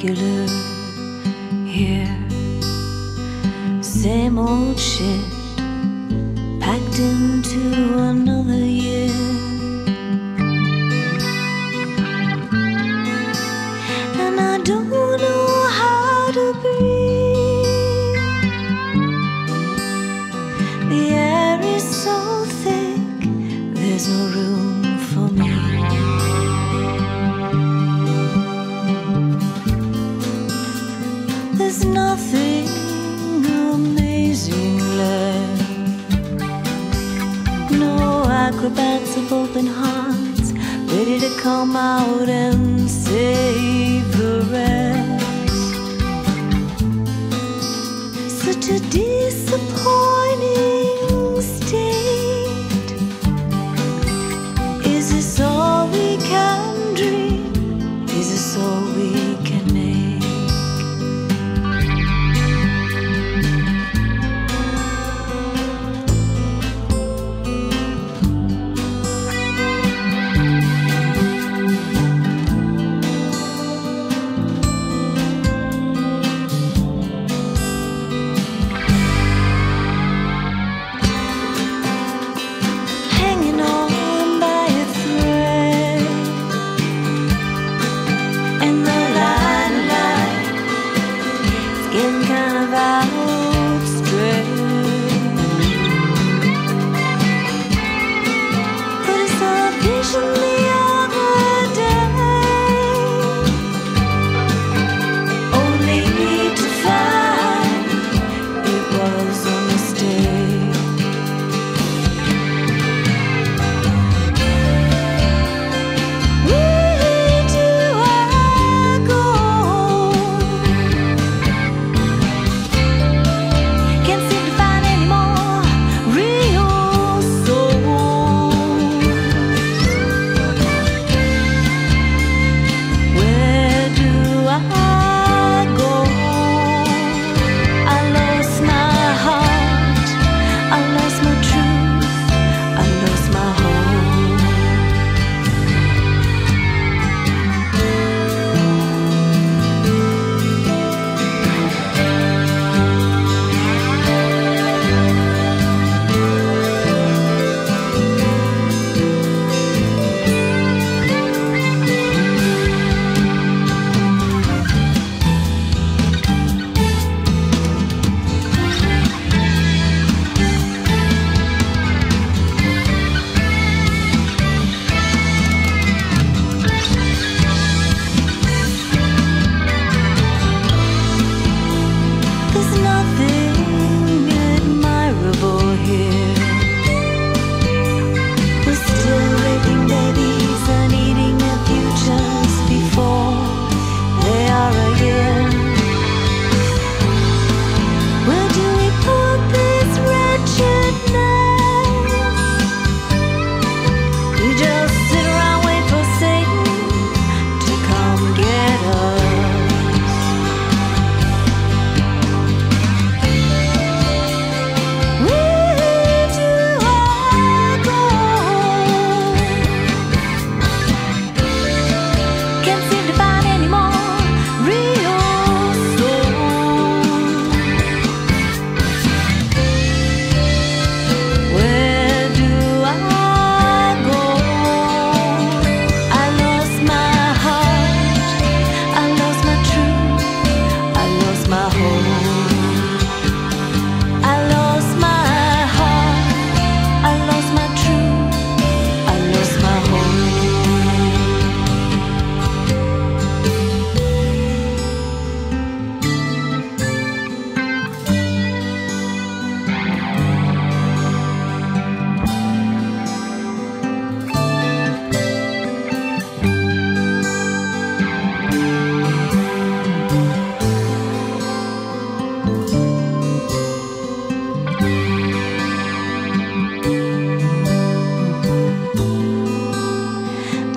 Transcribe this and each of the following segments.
regular here. Same old shit packed into another year. acrobats of open hearts, ready to come out and sing.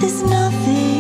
There's nothing